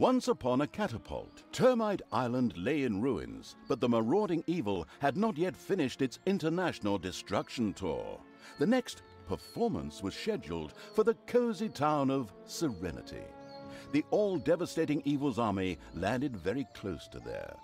Once upon a catapult, Termite Island lay in ruins, but the marauding evil had not yet finished its international destruction tour. The next performance was scheduled for the cozy town of Serenity. The all devastating evil's army landed very close to there.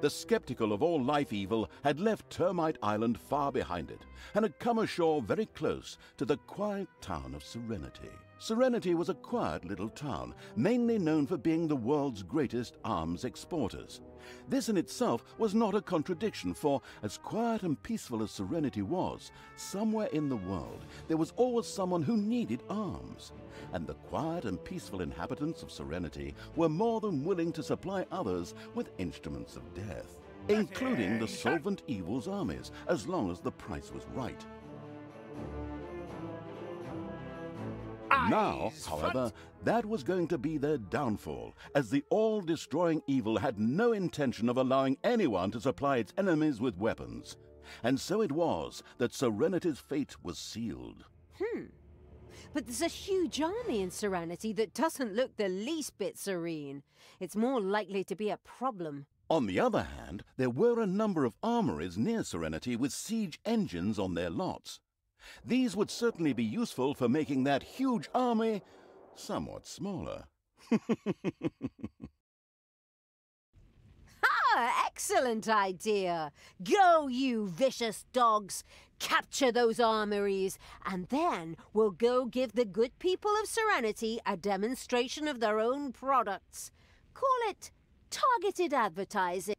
The skeptical of all life evil had left Termite Island far behind it and had come ashore very close to the quiet town of Serenity. Serenity was a quiet little town, mainly known for being the world's greatest arms exporters. This in itself was not a contradiction, for as quiet and peaceful as Serenity was, somewhere in the world there was always someone who needed arms. And the quiet and peaceful inhabitants of Serenity were more than willing to supply others with instruments of death, including the solvent evil's armies, as long as the price was right. Now, however, that was going to be their downfall, as the all destroying evil had no intention of allowing anyone to supply its enemies with weapons. And so it was that Serenity's fate was sealed. Hmm. But there's a huge army in Serenity that doesn't look the least bit serene. It's more likely to be a problem. On the other hand, there were a number of armories near Serenity with siege engines on their lots. These would certainly be useful for making that huge army somewhat smaller. ah, excellent idea! Go, you vicious dogs! Capture those armories, and then we'll go give the good people of Serenity a demonstration of their own products. Call it targeted advertising.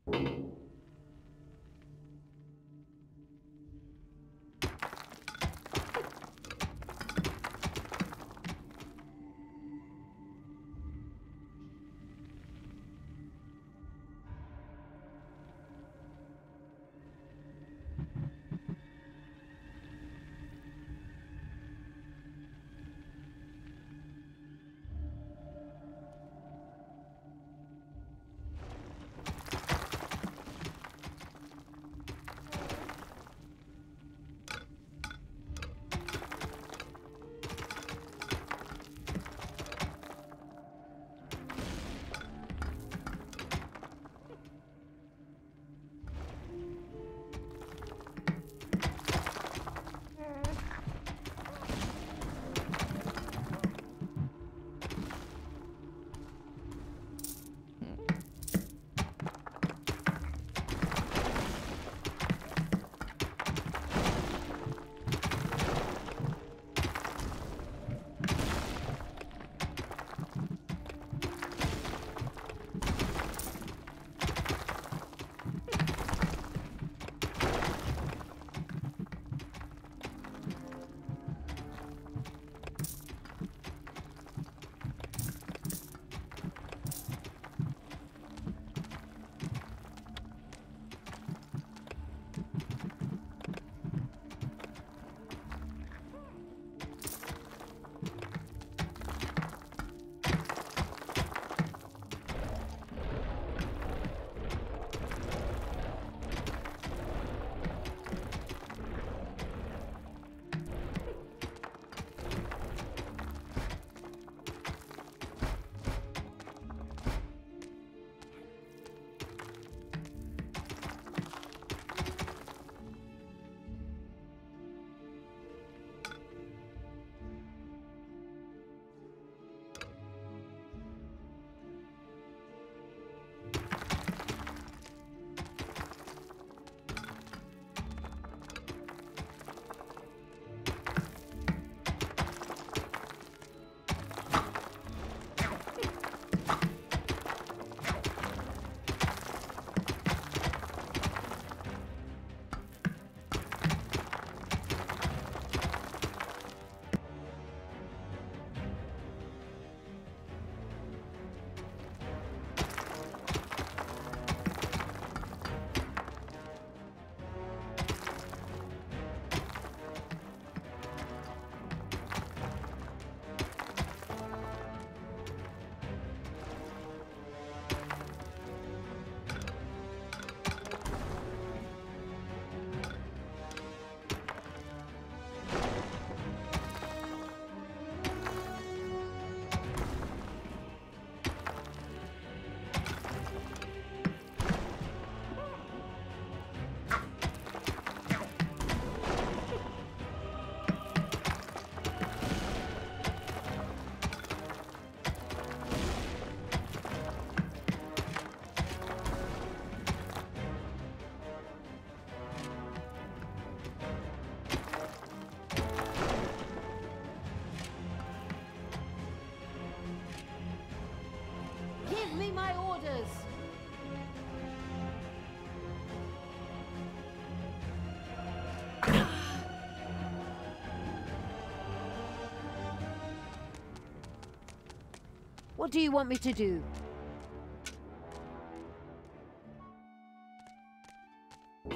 What do you want me to do?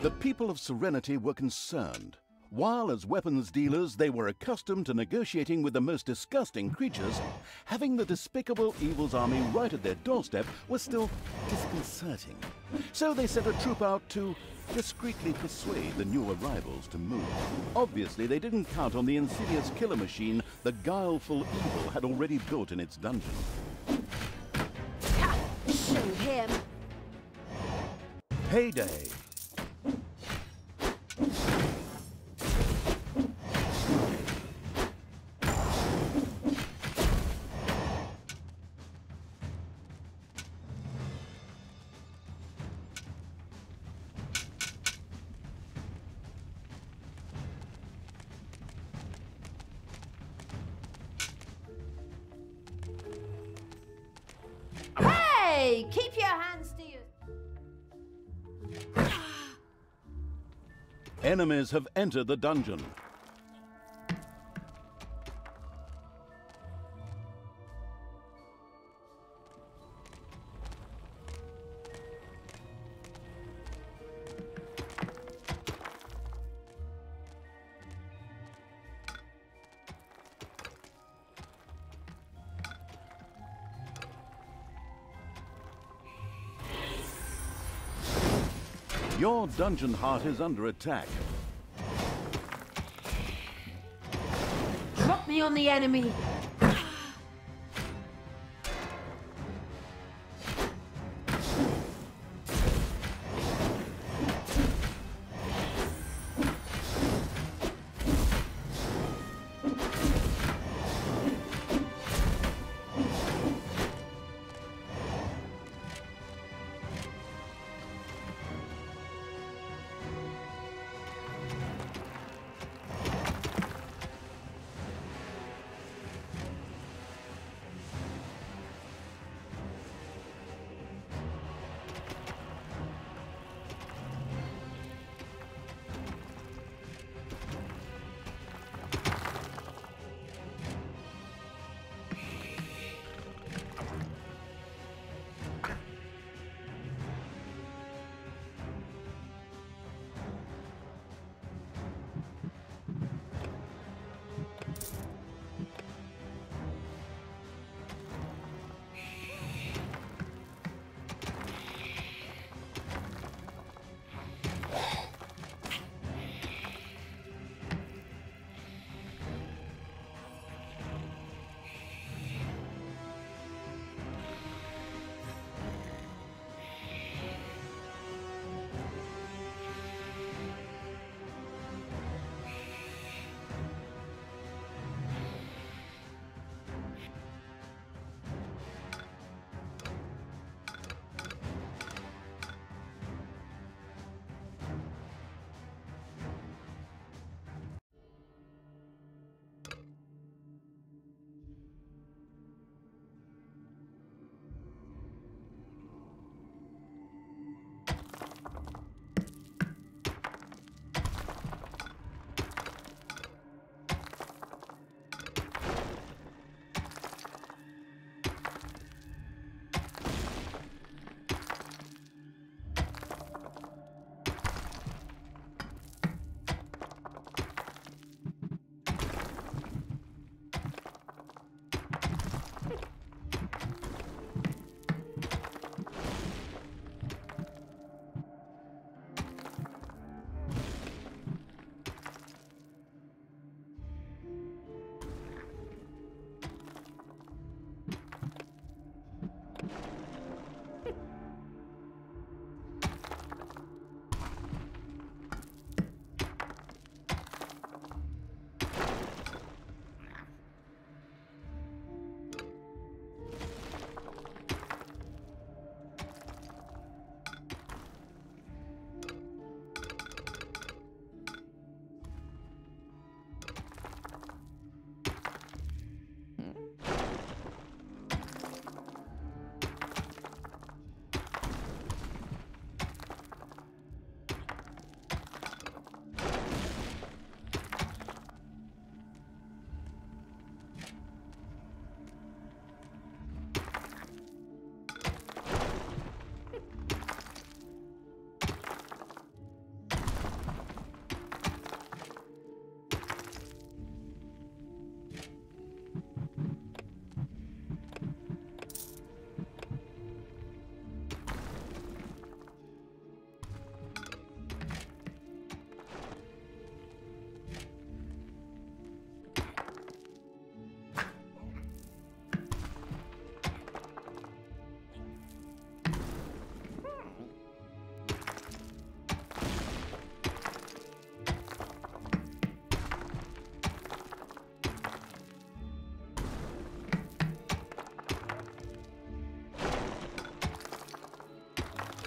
The people of Serenity were concerned. While as weapons dealers they were accustomed to negotiating with the most disgusting creatures, having the despicable Evil's army right at their doorstep was still disconcerting. So they sent a troop out to discreetly persuade the new arrivals to move. Obviously, they didn't count on the insidious killer machine the guileful Evil had already built in its dungeon. Him! Heyday! Enemies have entered the dungeon. Dungeon heart is under attack. Drop me on the enemy!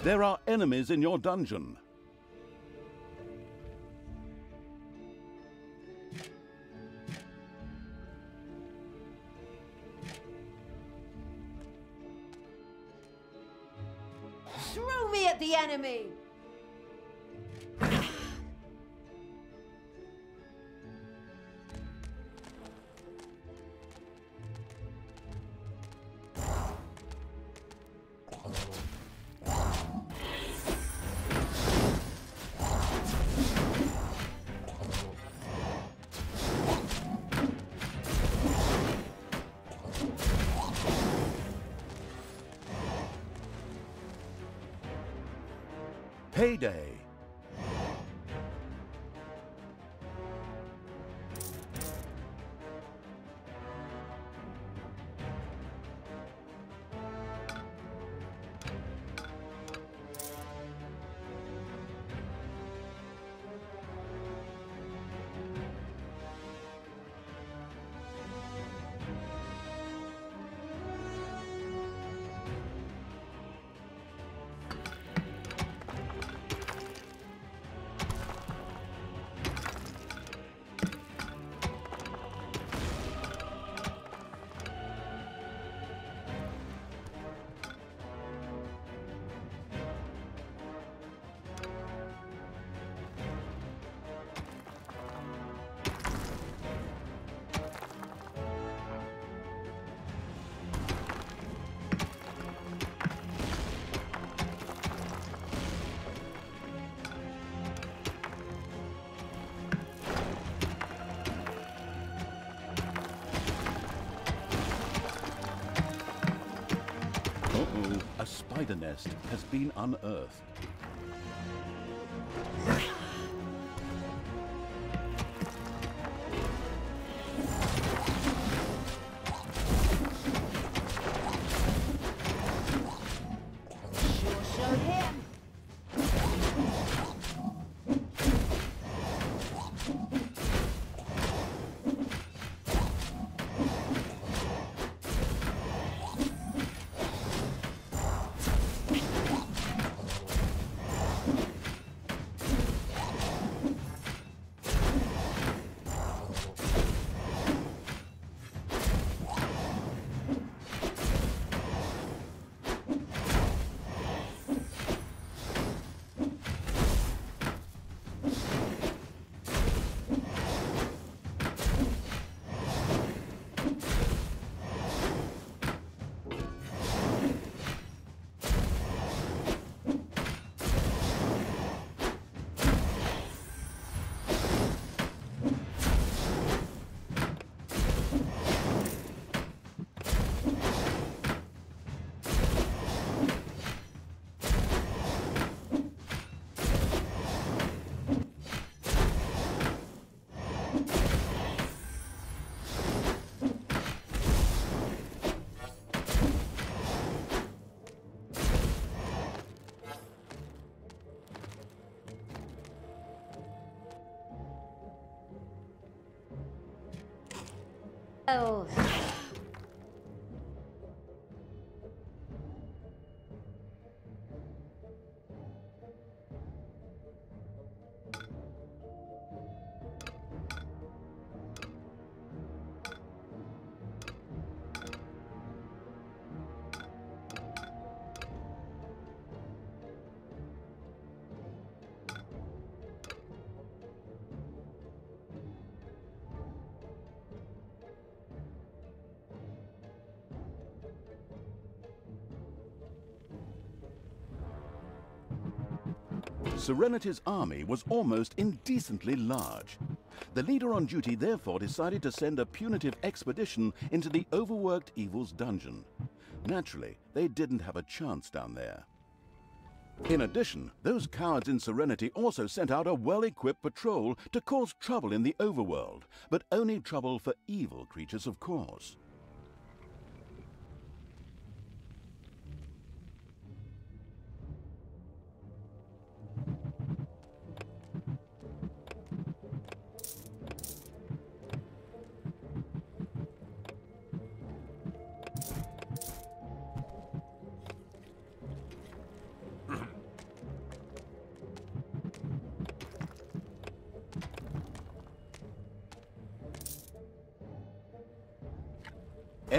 There are enemies in your dungeon. Payday. A spider nest has been unearthed. Oh. Serenity's army was almost indecently large. The leader on duty therefore decided to send a punitive expedition into the overworked Evil's dungeon. Naturally, they didn't have a chance down there. In addition, those cowards in Serenity also sent out a well-equipped patrol to cause trouble in the overworld, but only trouble for evil creatures, of course.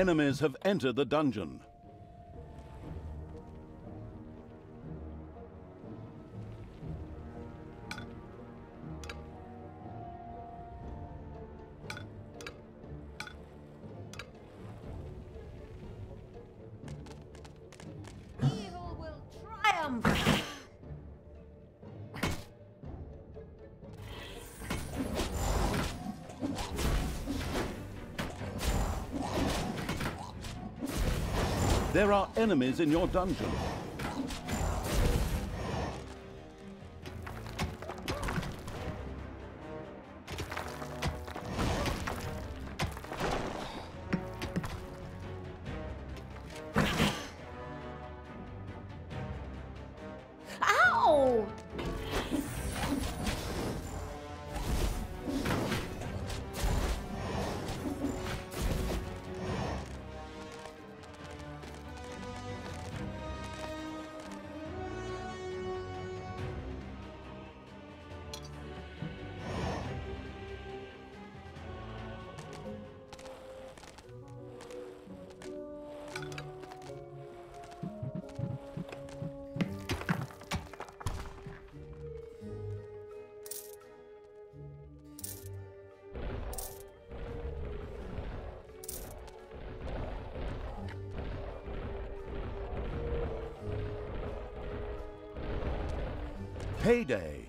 Enemies have entered the dungeon. There are enemies in your dungeon. Payday.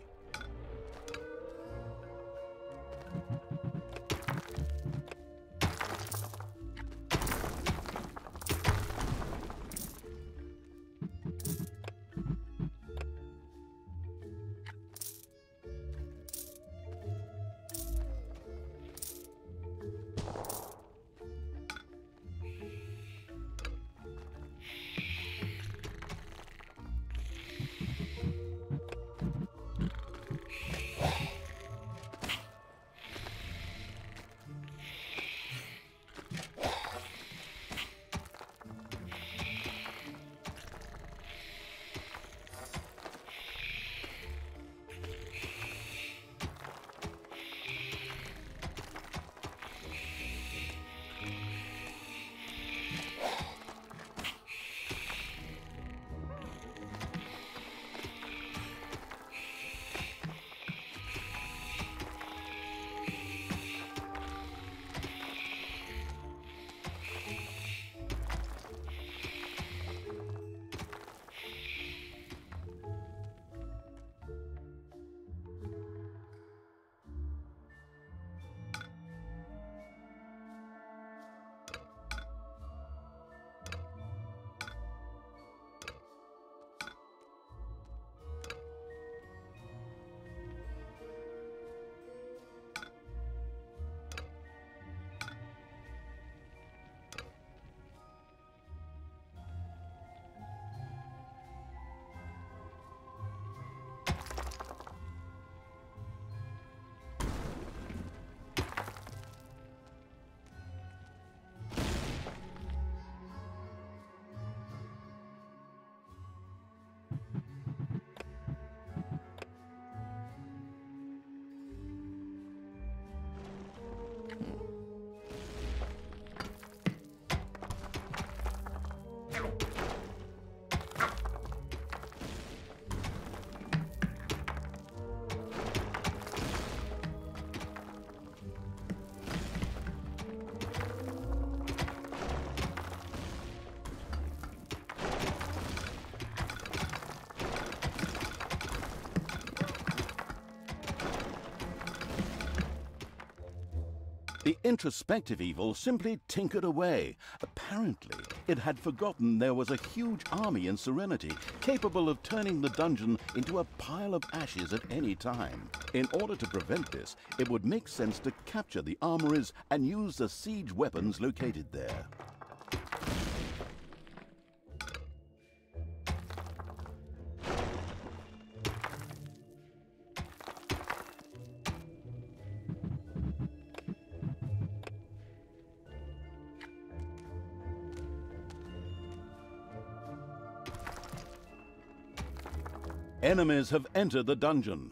The introspective evil simply tinkered away. Apparently, it had forgotten there was a huge army in Serenity capable of turning the dungeon into a pile of ashes at any time. In order to prevent this, it would make sense to capture the armories and use the siege weapons located there. Enemies have entered the dungeon.